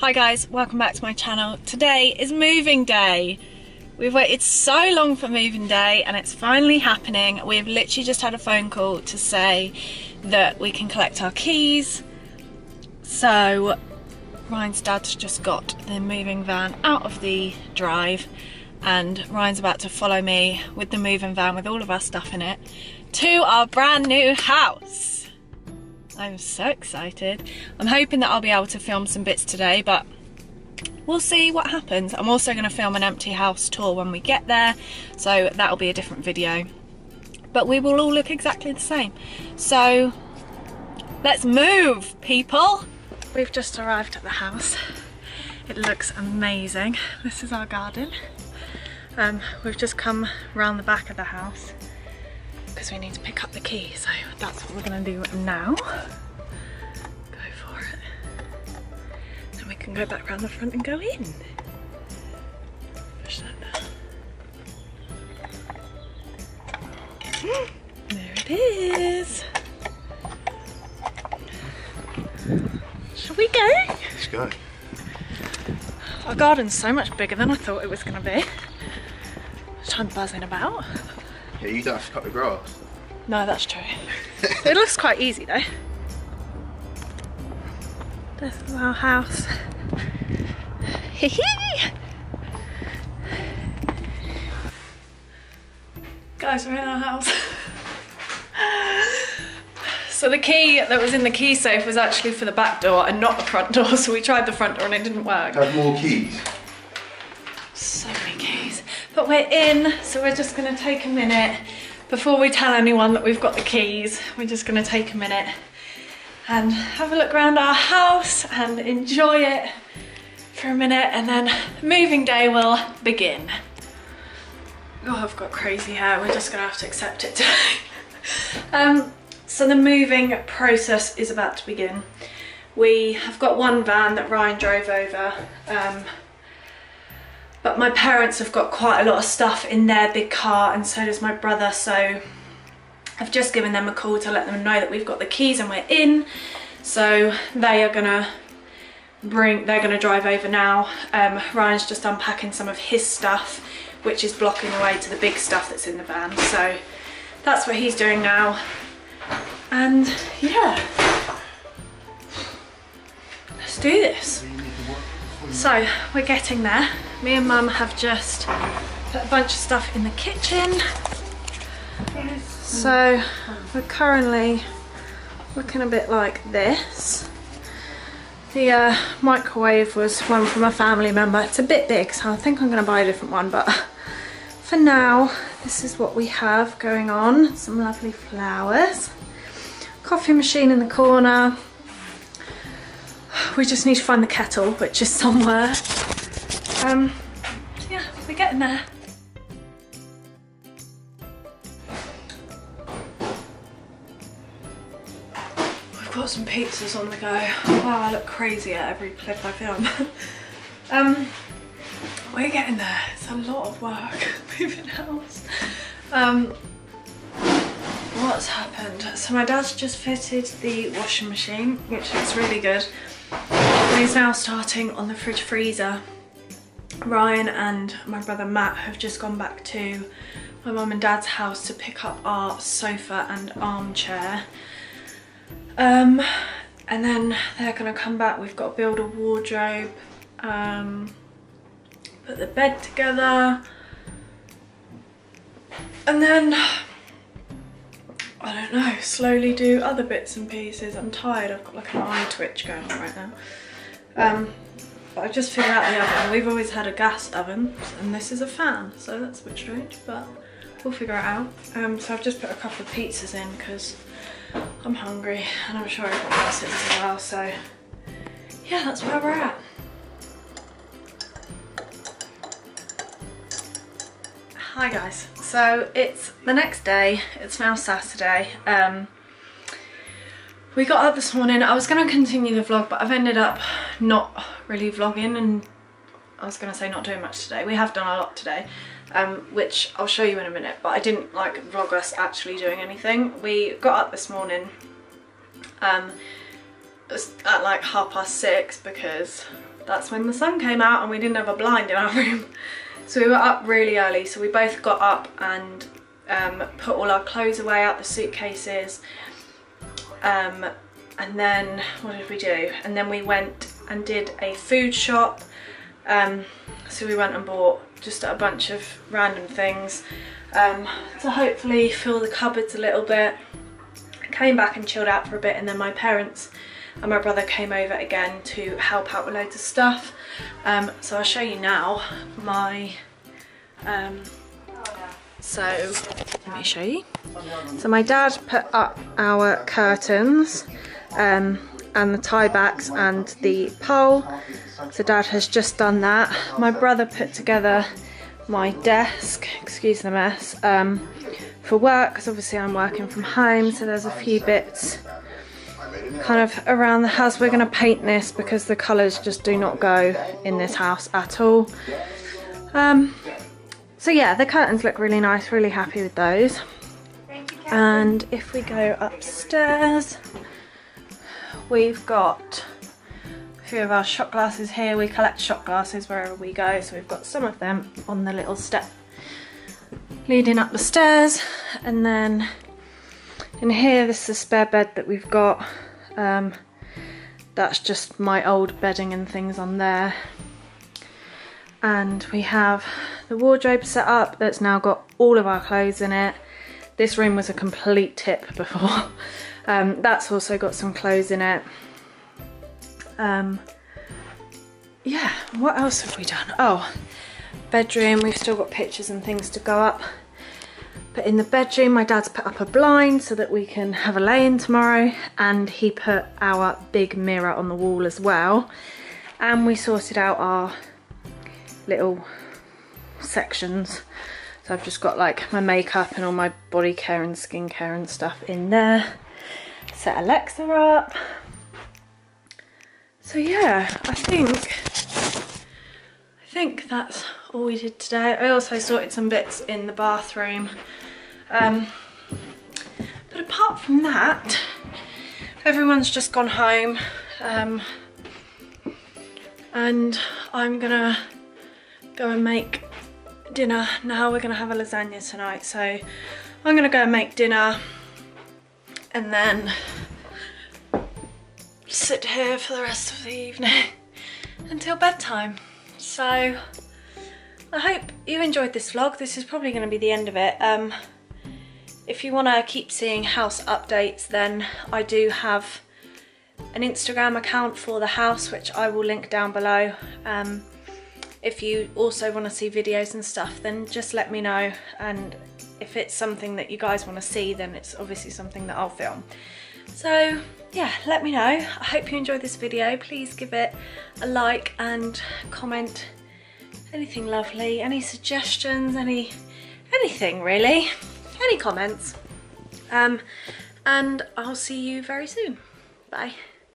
Hi guys, welcome back to my channel. Today is moving day. We've waited so long for moving day and it's finally happening. We've literally just had a phone call to say that we can collect our keys. So Ryan's dad's just got the moving van out of the drive and Ryan's about to follow me with the moving van with all of our stuff in it to our brand new house. I'm so excited. I'm hoping that I'll be able to film some bits today, but we'll see what happens. I'm also going to film an empty house tour when we get there, so that'll be a different video. But we will all look exactly the same. So let's move, people. We've just arrived at the house. It looks amazing. This is our garden. Um, we've just come round the back of the house because we need to pick up the key. So that's what we're gonna do now. Go for it. Then we can go back around the front and go in. Push that down. There it is. Shall we go? Let's go. Our garden's so much bigger than I thought it was gonna be. Just I'm buzzing about. Yeah, you don't have to cut the grass. No, that's true. it looks quite easy though. This is our house. Guys, we're in our house. so the key that was in the key safe was actually for the back door and not the front door, so we tried the front door and it didn't work. Have more keys. But we're in, so we're just gonna take a minute before we tell anyone that we've got the keys. We're just gonna take a minute and have a look around our house and enjoy it for a minute and then moving day will begin. Oh, I've got crazy hair. We're just gonna have to accept it today. um, so the moving process is about to begin. We have got one van that Ryan drove over um, but my parents have got quite a lot of stuff in their big car and so does my brother so I've just given them a call to let them know that we've got the keys and we're in. So they are gonna bring they're gonna drive over now. Um, Ryan's just unpacking some of his stuff which is blocking the way to the big stuff that's in the van. So that's what he's doing now. And yeah. Let's do this so we're getting there. Me and mum have just put a bunch of stuff in the kitchen. So we're currently looking a bit like this. The uh, microwave was one from a family member. It's a bit big, so I think I'm going to buy a different one. But for now, this is what we have going on. Some lovely flowers. Coffee machine in the corner we just need to find the kettle, which is somewhere. Um, yeah, we're getting there. We've got some pizzas on the go. Wow, I look crazy at every clip I film. um, we're getting there. It's a lot of work moving house. Um, what's happened? So my dad's just fitted the washing machine, which looks really good. And he's now starting on the fridge freezer. Ryan and my brother Matt have just gone back to my mum and dad's house to pick up our sofa and armchair. Um, and then they're gonna come back. We've got to build a wardrobe, um, put the bed together. And then, I don't know, slowly do other bits and pieces. I'm tired, I've got like an eye twitch going on right now. Um, but I just figured out the oven. We've always had a gas oven and this is a fan, so that's a bit strange, but we'll figure it out. Um, so I've just put a couple of pizzas in because I'm hungry and I'm sure everyone else is as well, so yeah, that's where we're at. Hi guys, so it's the next day, it's now Saturday. Um, we got up this morning, I was going to continue the vlog but I've ended up not really vlogging and I was going to say not doing much today. We have done a lot today, um, which I'll show you in a minute, but I didn't like vlog us actually doing anything. We got up this morning, um, at like half past six because that's when the sun came out and we didn't have a blind in our room. So we were up really early, so we both got up and um, put all our clothes away out the suitcases. Um, and then, what did we do? And then we went and did a food shop. Um, so we went and bought just a bunch of random things um, to hopefully fill the cupboards a little bit. Came back and chilled out for a bit and then my parents and my brother came over again to help out with loads of stuff. Um, so I'll show you now my, um, so let me show you. So my dad put up our curtains um, and the tie backs and the pole. So dad has just done that. My brother put together my desk, excuse the mess, um, for work because obviously I'm working from home so there's a few bits kind of around the house. We're going to paint this because the colours just do not go in this house at all. Um, so yeah, the curtains look really nice, really happy with those. And if we go upstairs, we've got a few of our shot glasses here. We collect shot glasses wherever we go, so we've got some of them on the little step leading up the stairs. And then in here, this is a spare bed that we've got. Um, that's just my old bedding and things on there. And we have the wardrobe set up that's now got all of our clothes in it. This room was a complete tip before. Um, that's also got some clothes in it. Um, yeah, what else have we done? Oh, bedroom, we've still got pictures and things to go up. But in the bedroom, my dad's put up a blind so that we can have a lay-in tomorrow. And he put our big mirror on the wall as well. And we sorted out our little sections. So I've just got like my makeup and all my body care and skincare and stuff in there. Set Alexa up. So yeah, I think, I think that's all we did today. I also sorted some bits in the bathroom. Um, but apart from that, everyone's just gone home. Um, and I'm gonna go and make dinner now. We're gonna have a lasagna tonight. So I'm gonna go and make dinner and then sit here for the rest of the evening until bedtime. So I hope you enjoyed this vlog. This is probably going to be the end of it. Um, if you want to keep seeing house updates, then I do have an Instagram account for the house, which I will link down below. Um, if you also want to see videos and stuff, then just let me know. And if it's something that you guys want to see, then it's obviously something that I'll film. So yeah, let me know. I hope you enjoyed this video. Please give it a like and comment anything lovely, any suggestions, any anything really, any comments. Um, and I'll see you very soon. Bye.